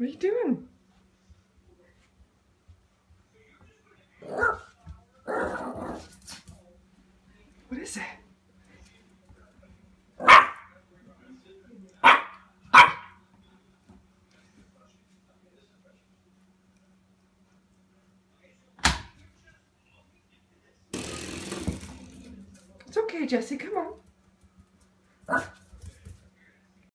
What are you doing? What is it? It's okay, Jesse. Come on. Ah.